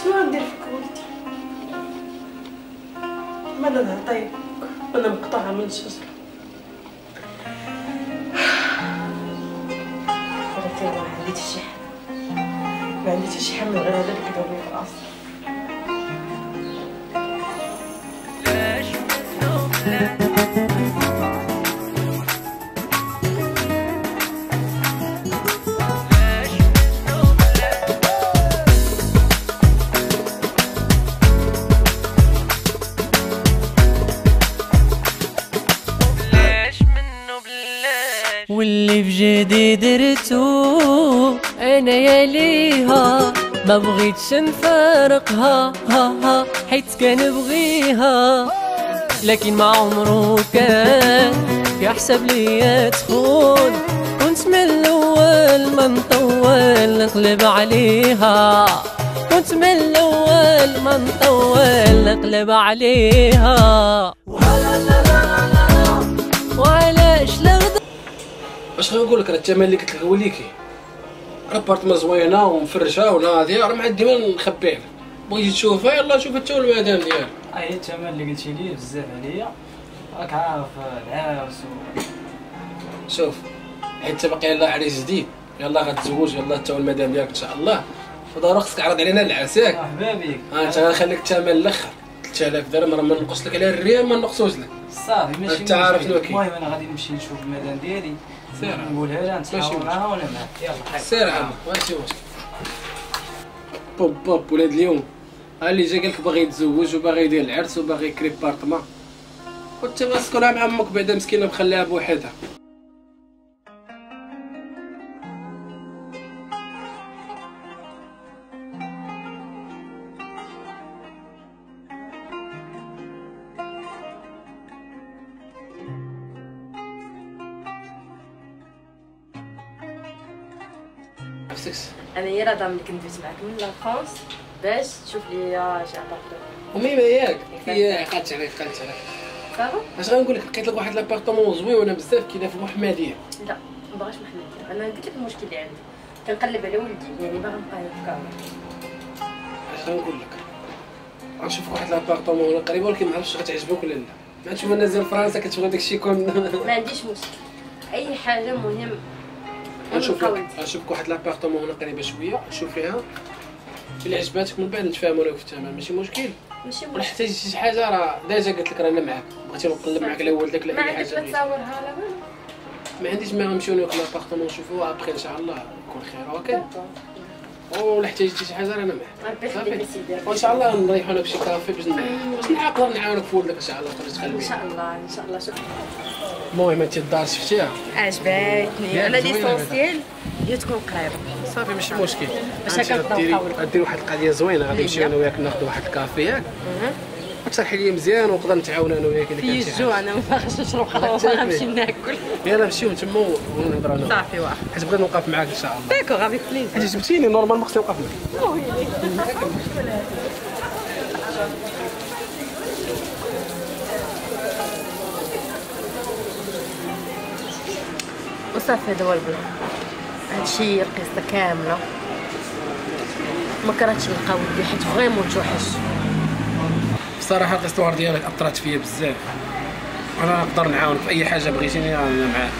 شنو غندير فيك ولدي ماذا نعطيك أنا مقطوعه من الشجرة. ولكن ما عندي حتى شي. حل ما عندي حتى شي حل غير هذا اللي كيدور لي في راسي بجدي درتو أنا يا ليها ما بغيتش نفارقها ها ها حيت كان بغيها. لكن ما عمره كان يحسب لي تخون. كنت من الأول ما نطول نقلب عليها. كنت من الأول ما نطول نقلب عليها. لا اش غنقول لك راه الثمن اللي قلت لك هو ليكي راه بارتما زوينه ومفرشه وناضيه راه ما عندي ما نخبيه. لك بغيتي تشوفها يلا شوف انت والمدام ديالك أي الثمن اللي قلتي لي بزاف عليا. راك عارف العاوس. شوف حيت انت باقي يلاه عريس جديد. يلا غتزوج يلا انت والمدام ديالك إن شاء الله. وضروري خصك تعرض علينا العرس ياك. مرحبا بك ها إنت غنخليك الثمن الآخر 3000 درهم راه ما نقص لك على الريال ما نقصوش لك. صافي ماشي أنت عارف مشكل. شنو كاين. المهم أنا غادي نمشي نشوف المدام ديالي. سير. نقولها لها مشكل. معاها وأنا معاك يلا سير عمو ماشي مشكل بوب بوب ولاد اليوم. ها اللي جا قالك باغي يتزوج وباغي يدير العرس وباغي يكري بارتما وانت مسكونها مع أمك بعدا مسكينة مخليها بوحدها. أنا هي راه اللي كنت دويت معاك من la France باش تشوف لي شي appartement أميمة ياك. هي عقلت عليك عقلت عليك. صافي أش غنقول لك؟ لقيت لك واحد l'appartement زويونه بزاف كاينة في المحمديه لا ما باغاش المحمدية أنا قلت لك المشكل اللي عندي. كنقلب على ولدي يعني باغا نبقى في كازا. أش غنقول لك؟ غنشوف واحد l'appartement هنا قريب ولكن ما عرفتش غتعجبك ولا لا. ما تشوف الناس ديال فرنسا كتبغي داكشي يكون ما عنديش مشكل. أي حاجة مهم غنشوف غنشوف واحد l'appartement هنا قريبة شوية شوف فيها إلا عجباتك من بعد نتفاهموا أنا في الثمن ماشي مشكل؟ ماشي مشكل. احتاجتي شي حاجة راه déjà قلت لك رانا معاك. بغيتي نقلب معاك على ولدك ما ولا اي حاجة ما بغيتي. تصاورها لا ما عنديش ما نمشيو ناكل l'appartement نشوفوها ابخي إن شاء الله يكون خير OK؟ ولا احتاجتي شي حاجة رانا معاك. صافي. وإن شاء الله نريحونا بشي كافي باش ن- باش نقدر نعاونك في ولدك إن شاء الله إن شاء الله إن شاء الله شوف المهم أنت الدار شفتيها؟ عجبتني. أنا ليسونسيال هي تكون قريبة. صافي ماشي مشكل. باش هكا غديري واحد القضية زوينة غادي نمشيو أنا وياك ناخذ واحد الكافي ياك؟ وتشرحي لي مزيان ونقدر نتعاون أنا وياك كان شي الجوع أنا ما باغاش نشرب أنا نمشي. ناكل. يلا نمشيو تما ونهضروا أنا صافي واحد. حيت بغيت نوقف معاك إن شاء الله. داكوغ افيك بليزير حيت جبتيني نورمال ما خصني نوقف معاك وصافي هذا هو ال plan هادشي هي القصة كاملة. ما كرهتش نلقى ولدي حيت vraiment توحش. بصراحة القصة ديالك أثرت فيا بزاف. أنا نقدر نعاونك في أي حاجة بغيتيني أنا معاك.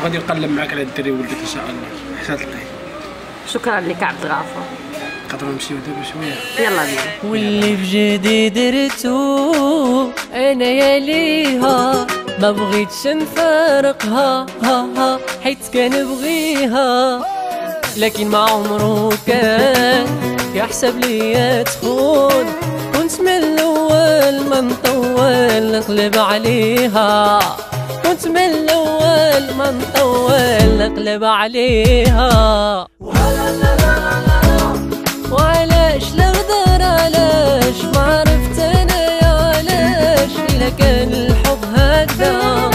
وغادي نقلب معاك على الدري ولدك إن شاء الله. حتى تلقيه شكرا لك عبد الغفور. نقدروا نمشيو دابا شوية. يلا بينا. واللي بجدي درتو أنا يا ليها ما بغيتش نفارقها. ها ها حيت كان بغيها لكن ما عمره كان يحسب لي تخون. كنت من الأول ما نطول نقلب عليها. كنت من الأول ما نطول نقلب عليها. وعلاش لا غدر علاش؟ ما عرفت أنا يا علاش. إلا كان الحب هكذا.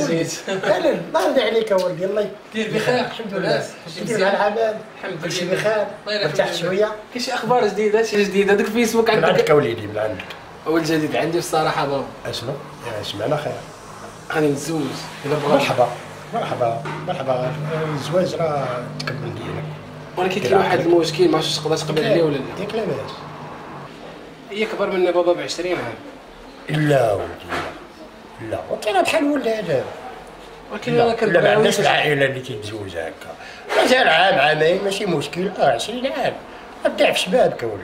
أنا زيد فعلا ما عندي عليك ولدي الله دير بخير؟ الحمد لله. كيف مزيان العمل الحمد كلشي لله. بخير. يرحم ارتحت والديك. شوية. كاين شي أخبار جديدة؟ شي جديد؟ هذاك الفيسبوك من عندك عندك وليدي من عندك. أول جديد عندي الصراحه بابا أشنو؟ اش معنا خير؟ غادي نتزوج الا بغا مرحبا. مرحبا. مرحبا. الزواج راه تكمل ديالك. ولكن كاين واحد المشكل ما عرفتش تقدر تقبل عليه ولا لا. ياك لاباس. هي كبر منا بابا ب 20 عام. لا ولدي. لا راه بحال ولادك ولكن أنا لا لا ما عندناش العائلة اللي كيتزوج هكا. مثلا عام عامين ماشي مشكل. آه 20 عام. ابدع في شبابك اولي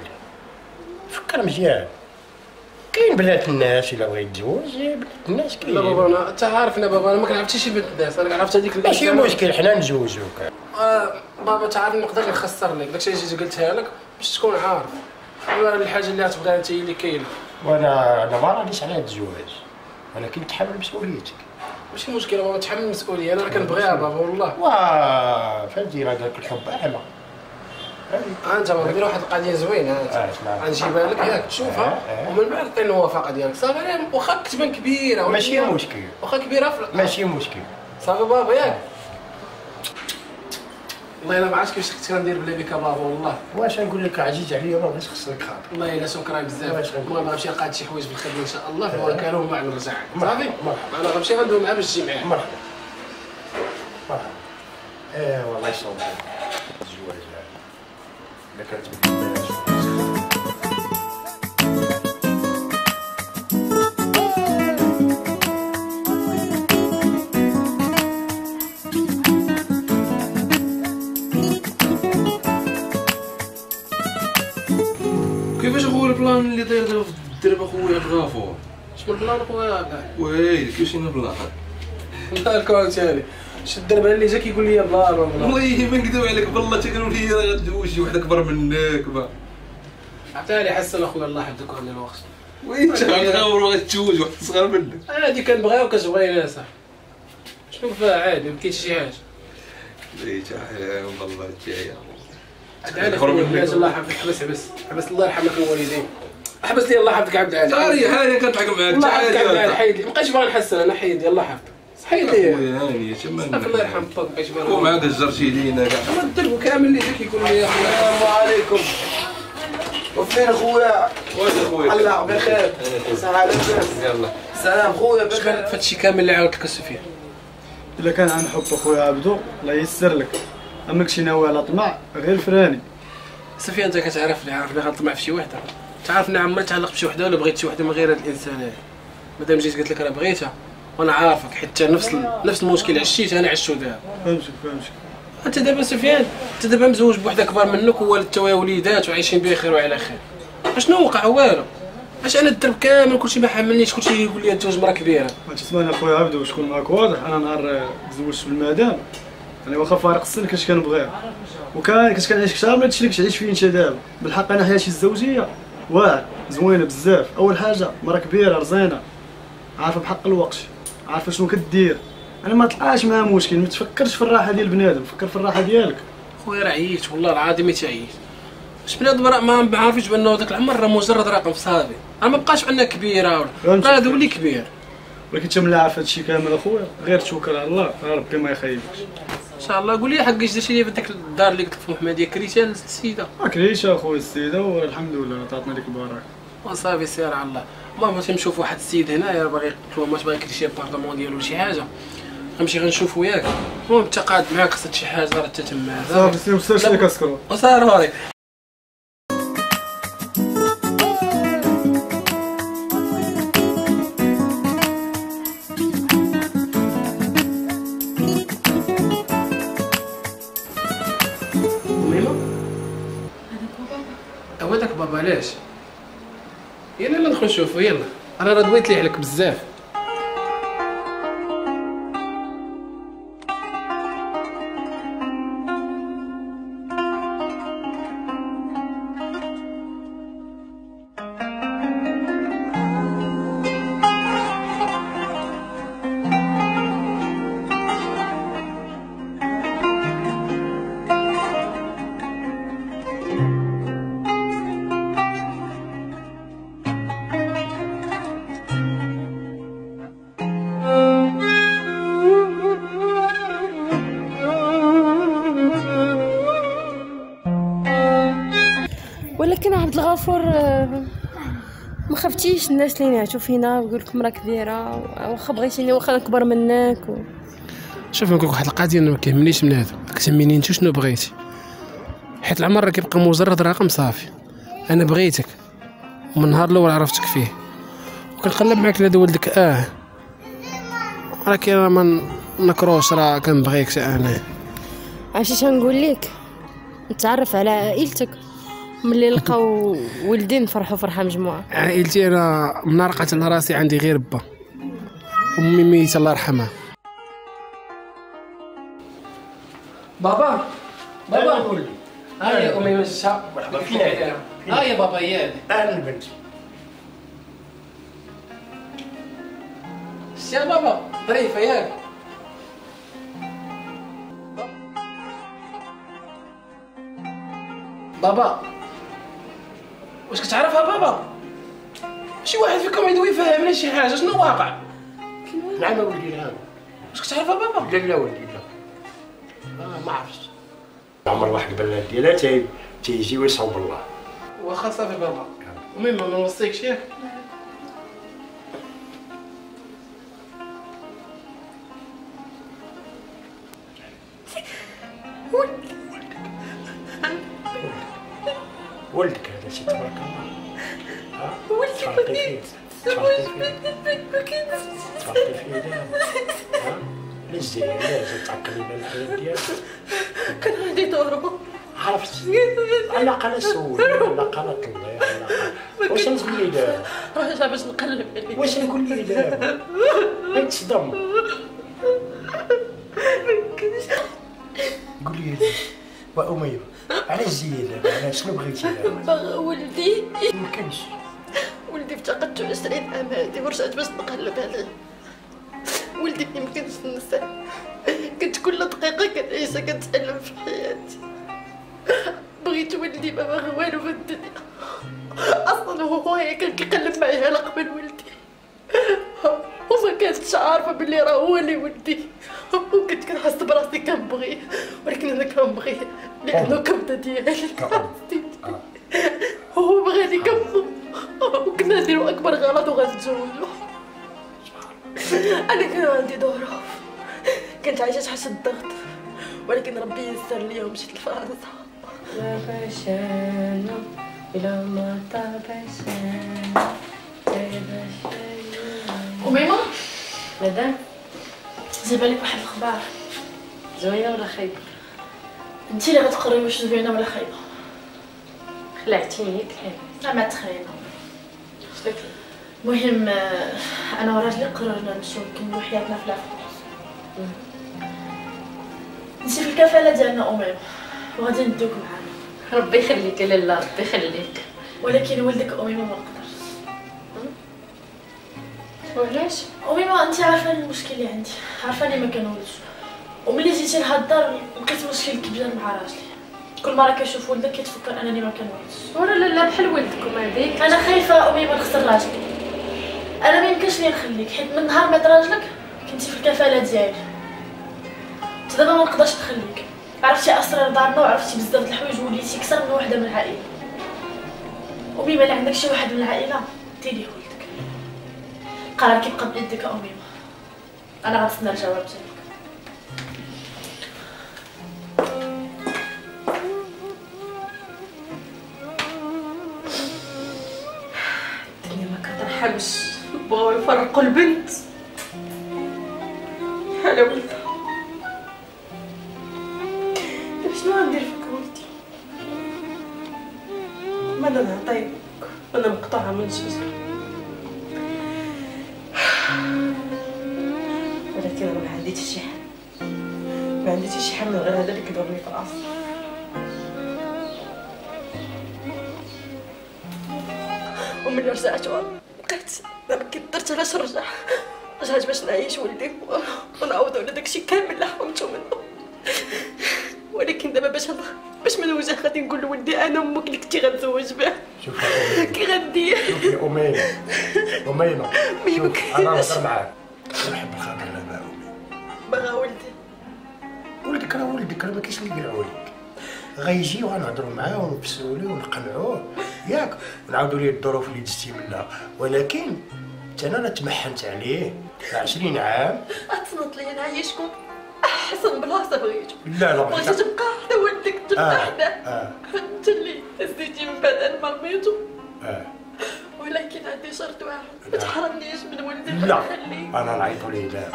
فكر مزيان. كاين بنات الناس إلا بغا يتزوج بنات الناس لا بابا كاين أنا أنت عارف أنا بابا أنا ما كنعرفش شي بنت الناس أنا كنعرف هذيك ماشي مشكل حنا نزوجوك آه بابا تعرف نقدر نخسر لك. داكشي اللي جيت قلتها لك باش تكون عارف. الحاجة اللي غتبغيها أنت هي اللي كاينة. وأنا أنا ما رانيش على الزواج كنت تحمل مسؤوليتك. ماشي مشكلة بابا تحمل المسؤوليه أنا كنبغيها بابا والله. وا فهمتي؟ راه داك الحب أعمى. ها أنت بابا ندير واحد القضية زوينة اسمع غنجيبها لك ياك تشوفها آه، آه. ومن بعد عطيني الموافقه ديالك. صافي واخا تبان كبيرة ماشي ولكن- مشكل. واخا كبيرة ماشي مشكل. صافي بابا ياك. والله إلا ما عرفتش كيفاش كنت كندير بلا بك بابا والله. واش نقول لك عزيز عليا ما بغيتش خصك خاطر والله إلا شكرا بزاف؟ المهم غنمشي نلقى شي حوايج بالخدمه إن شاء الله. آه. ولا كانوا ما نرجع صافي؟ مرحبا. أنا غنمشي غندوي معاه باش تجي معاه مرحبا. مرحبا. إيه والله يصوب الزواج هذا الا كانت البلان اللي داير دابا في الدرب أخويا في غافور شنو البلان خويا وي كيفاش أنا بلان؟ شد الدرب اللي جا كيقول لي بلان والله ما نكذب عليك بالله تيقولوا لي راه غتزوج شي واحد أكبر منك ما عطاني حسن أخويا الله يحفظك ويهني الوقت. وي إنت غتغاور وغتزوج واحد صغير منك. عادي كنبغيها وكتبغي ناس شنو فيها؟ عادي ما كاينش شي حاجة. والله عبد خويا الله يحفظك حبس حبس. حبس الله يرحم لك الوالدين حبس لي الله يحفظك عبد العالي تعالي هاني كنضحك معاك الله يحفظك عبد العالي تعالي حيد لي مابقاش باغي نحسن أنا حيد لي الله يحفظك حيد لي خويا هاني تما الله يرحم طاك باش كون معاك الجرشي لينا. كاع ما الدرب كامل اللي جا كيقول لي يا خويا السلام عليكم. وفين خويا واش أخويا؟ الله بخير. الناس يلا. سلام خويا بخير. فهادشي كامل اللي عاودت لك سفيان إلا كان عن حب أخويا عبدو الله ييسر لك. أمك شي ناوي على طمع؟ غير فراني سفيان أنت كتعرفني عارفني غنطمع في شي وحدة. تعرفني عمري تعلق بشي وحدة ولا بغيت شي وحدة من غير هاد الإنسان هذا؟ مادام جيت قلت لك أنا بغيتها وأنا عارفك حتى نفس. نفس المشكل عشيت أنا عشتو دابا فهمتك فهمتك. أنت دابا سفيان أنت دابا مزوج بوحدة كبر منك ووالدت ويا وليدات وعايشين بخير وعلى خير. أشنو وقع والو. أش أنا الدرب كامل كلشي ما حملنيش كلشي يقول لي تزوج مرا كبيرة. ما تسمعني أخويا عبدو شكون معاك واضح؟ أنا نهار تزوجت بالمدام. يعني واخا فارق السن كنت كنبغيها. وكان كنت كنعيش كثر من هادشي اللي كتعيش فيه انت دابا. بالحق أنا حياتي الزوجية واعر زوينة بزاف. أول حاجة مرا كبيرة رزينة. عارفة بحق الوقت عارفة شنو كدير. أنا ما طلعاش معاها مشكل ما تفكرش في الراحة ديال بنادم فكر في الراحة ديالك. خويا راه عييت والله العظيم عييت. اش بنادم راه ما عارفش بأنه ذاك العمر راه مجرد رقم في صافي. أنا ما بقاش عندنا كبيرة ولا. راه هذا ولي كبير. ولكن انت ملي عارف هادشي كامل أخويا. غير توكل على الله ربي ما يخيبكش. إن شاء الله. قول لي حق اش درتي لي في ديك الدار اللي قلت لك في محمديه كريتها للسيده ما كرهيش اخويا السيدة والحمد لله تعطينا لك البركه وصافي سير على الله. غنمشي نشوف واحد السيد هنايا باغي قلت له باغي يكري شي ديالو شي حاجة. غنمشي غنشوفو ياك. المهم انت قاعد معاك خصك شي حاجة راه انت تما صافي سير مسترش لك اسكرو وصار علاش؟ يلا ندخل نشوفو يلا أنا راه دويت لي عليك بزاف. خفتيش الناس اللي ينعتوا فينا ويقول لك مرا كبيرة واخا بغيتيني واخا نكبر منك و... شوف نقول واحد القضية أنا ما كيهمنيش من هذا. كتهمني انت شنو بغيتي؟ حيت العمر راه كيبقى مجرد رقم صافي. أنا بغيتك. ومن النهار الأول عرفتك فيه. وكنقلب معاك لهذا ولدك. آه. ولكن أنا ما نكروش راه كنبغيك أنا. عرفتي شنقول لك؟ نتعرف على عائلتك. ملي لقاو ولدين فرحوا فرحة مجموعة. عائلتي أنا من نهار قتل راسي عندي غير با أمي ميتة الله يرحمها. بابا بابا. ها يا أمي مشى مرحبا. فين هذا؟ ها يا بابا هذه أهلا البنت يا بابا ظريفه ياك بابا. واش كتعرفها بابا؟ شي واحد فيكم يدوي يفهمنا شي حاجة شنو واقع؟ نعم ولدي نعم. واش كتعرفها بابا؟ لا لا ولدي لا. آه ما عرفتش. عمر واحد البلاد ديالها تي تيجي ويصوب الله. واخا صافي بابا. امي ما نوصيكش ياك؟ فيه تفرقي فيه دابا ها لا الزين لا زاد تعقلي على الحياة ديالك كان عندي دورو عرفت على الاقل سول على الاقل الاقل واش نقول لي دابا راه باش نقلب عليه واش نقول لي دابا ما تصدم قولي لي وأميمة علاش دابا علاش شنو بغيتي ولدي يمكنش افتقدته 20 عام هادي ورجعت باش نقلب عليه. ولدي ميمكنش ننساه. كنت كل دقيقة كنعيشها كنتألم في حياتي. بغيت ولدي ما باغي والو في الدنيا. أصلا هو هي كان كيقلب معايا على قبل ولدي. وما كانتش عارفة بلي راه هو اللي ولدي. وكنت كنحس براسي كنبغيه ولكن أنا كنبغيه لأنه كبده ديالي هو بغاني كمو نديرو أكبر غلط وغنتزوجو أنا كان عندي ظروف كنت عايشة تحت الضغط. ولكن ربي يسر لي ومشيت لفرنسا لا بشانو إلى ما طابشانو وميمة مدام جايبه لك واحد الخبار. زوينة ولا خايبة؟ انت اللي غتقرري واش زوينة ولا خايبة؟ خلعتيني كلام لا ما شنو المهم آه، أنا وراجلي قررنا نمشيو نكملو حياتنا في لافرنسا انت في الكفاله ديالنا اميمه وغادي ندوك معانا ربي يخليك يا لاله ربي يخليك. ولكن ولدك اميمه ما قدرش. وعلاش؟ اميمه انت عارفة المشكل اللي عندي. عارفة اني ما كنولدش. وملي جيتي لهاد الدار لقيت مشكل كبير مع راجلي كل مرة كيشوف ولدك كيتفكر أنني ما كنولدش ولا لا لا بحال ولدكم هذيك أنا خايفة أمي ما نخسر راجلي أنا ما يمكنش لي نخليك حيت من نهار مات راجلك كنتي في الكفالة ديالي. انت دابا ما نقدرش نخليك. عرفتي أسرار دارنا وعرفتي بزاف د الحوايج وليتي أكثر من وحدة من العائلة. أمي ما عندك شي واحد من العائلة؟ ديري ولدك. القرار كيبقى بيدك أمي. أنا غنتسنى الجواب ديالك. يفرقوا البنت. على ولدها دابا شنو غندير فيك ولدي؟ ماذا نعطيك أنا مقطعة من شجره ولكن أنا ما عندي حتى شي حل. ما عندي حتى شي حل غير هذا اللي كيضرني في راسي وملي رجعت بقيت ما كدرت علاش نرجع رجعت باش نعيش ولدي. ونعوض على داكشي كامل اللي حرمته منه ولكن دابا باش باش ما نوجع غادي نقول لولدي أنا أمك اللي كنتي غتزوج بها. كي غدير شوف يا أميمة أميمة ما يمكنش. أنا نهضر معاك. نحب الخاطر لما أمي. باغا ولدي. ولدك راه ولدك راه ما كاينش اللي يقلع ولدك. غيجي وغنهضروا معاه ونبسوا ليه ونقنعوه. ياك. ونعاودوا ليه الظروف اللي دزتي منها. ولكن حتى أنا تمحنت عليه. 20 عام. اتصنت لي نعيشكم أحسن بلاصة بغيتو لا لا بغيتي تبقى حدا والدك تبقى آه حدا أنت اللي هزيتي من بعد أنا مرميتو آه. ولكن عندي شرط واحد. ما تحرمنيش من ولدي لا. خليه أنا نعيط ليه لا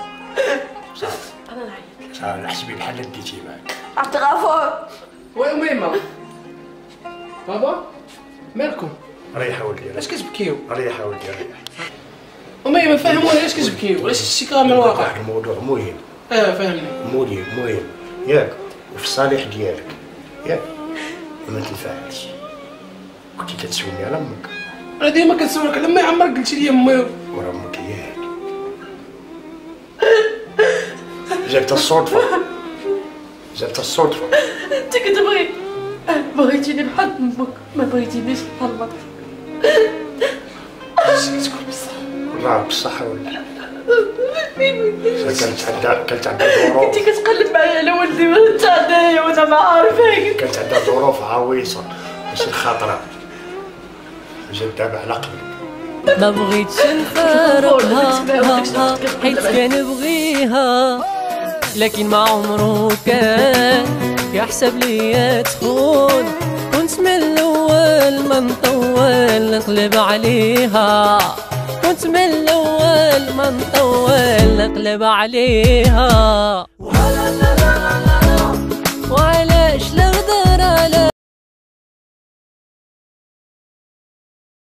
صافي. أنا نعيط. صافي حسبي بحال ديتي معاك عبد الغفور. وي أميمة بابا؟ مالكم؟ ريح ولدي علاش كتبكيو ريح ولدي ريح. أميمة فهموني علاش كتبكيو علاش هادشي كلام من الواقع واحد الموضوع مهم. آه فهمني. مهم مهم. ياك وفي الصالح ديالك. ياك. وما تنفعلش كنتي كتسولني على أمك. أنا ديما كنسولك على ما عمرك قلتي لي أمي. ورا أمك ياك. جابت الصدفة. جابت الصدفة. أنت كتبغي بغيتيني بحال أمك ما بغيتينيش بحال مرتي والله بالصحة ولا كانت عندها كانت عندها ظروف كنتي كتقلب معايا على ولدي وانت عندها وأنا ما عارفاك كانت عندها ظروف عويصة ماشي خاطرة جات دابا على قبلك ما بغيتش نفارقها حيت كنبغيها لكن ما عمره كان يحسب ليا تخون كنت من الأول ما نطول نقلب عليها. كنت من الأول ما نطول نقلب عليها. وعلاش لا غدر علاش